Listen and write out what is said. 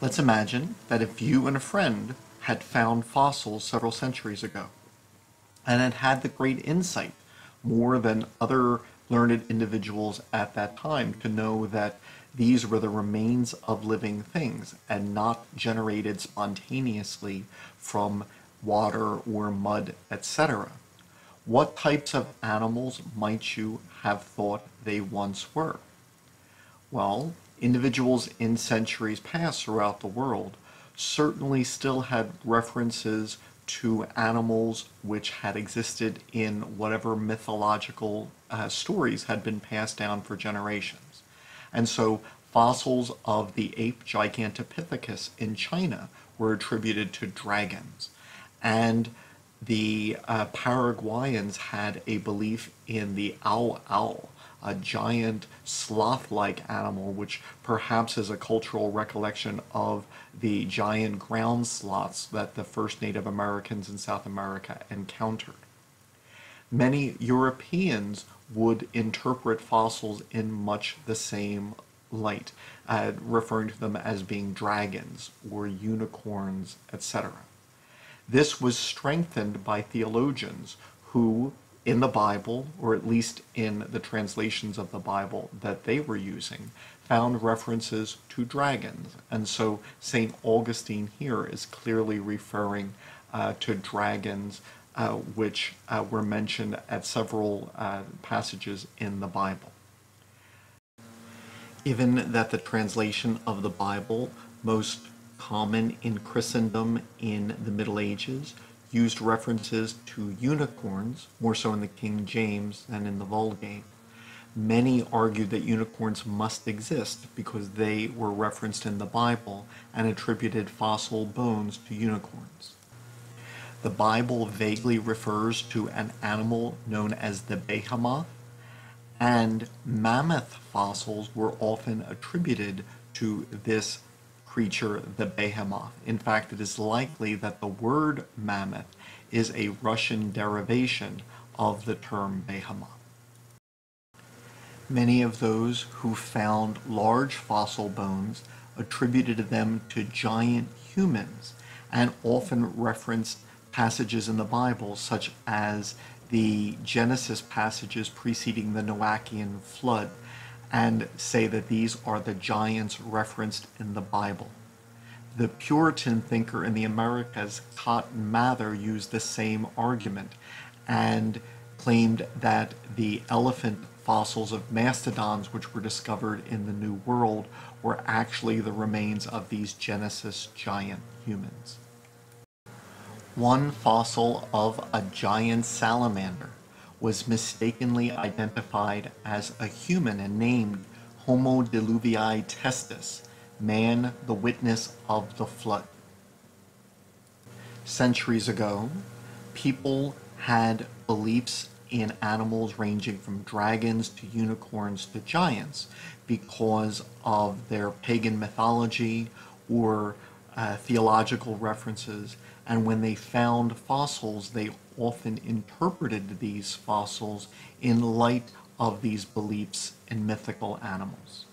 Let's imagine that if you and a friend had found fossils several centuries ago and had had the great insight, more than other learned individuals at that time, to know that these were the remains of living things and not generated spontaneously from water or mud, etc. What types of animals might you have thought they once were? Well, individuals in centuries past throughout the world certainly still had references to animals which had existed in whatever mythological uh, stories had been passed down for generations. And so fossils of the ape Gigantopithecus in China were attributed to dragons. And the uh, Paraguayans had a belief in the Ao Ao, a giant sloth-like animal, which perhaps is a cultural recollection of the giant ground sloths that the first Native Americans in South America encountered. Many Europeans would interpret fossils in much the same light, uh, referring to them as being dragons or unicorns, etc. This was strengthened by theologians who, in the Bible, or at least in the translations of the Bible that they were using, found references to dragons. And so St. Augustine here is clearly referring uh, to dragons, uh, which uh, were mentioned at several uh, passages in the Bible. Given that the translation of the Bible most common in Christendom in the Middle Ages, used references to unicorns, more so in the King James than in the Vulgate. Many argued that unicorns must exist because they were referenced in the Bible and attributed fossil bones to unicorns. The Bible vaguely refers to an animal known as the behemoth, and mammoth fossils were often attributed to this creature, the behemoth. In fact, it is likely that the word mammoth is a Russian derivation of the term behemoth. Many of those who found large fossil bones attributed them to giant humans and often referenced passages in the Bible such as the Genesis passages preceding the Noachian flood and say that these are the giants referenced in the Bible. The Puritan thinker in the Americas, Cotton Mather, used the same argument and claimed that the elephant fossils of mastodons which were discovered in the New World were actually the remains of these Genesis giant humans. One fossil of a giant salamander was mistakenly identified as a human and named Homo diluvii testis, man the witness of the flood. Centuries ago, people had beliefs in animals ranging from dragons to unicorns to giants because of their pagan mythology or uh, theological references. And when they found fossils, they often interpreted these fossils in light of these beliefs in mythical animals.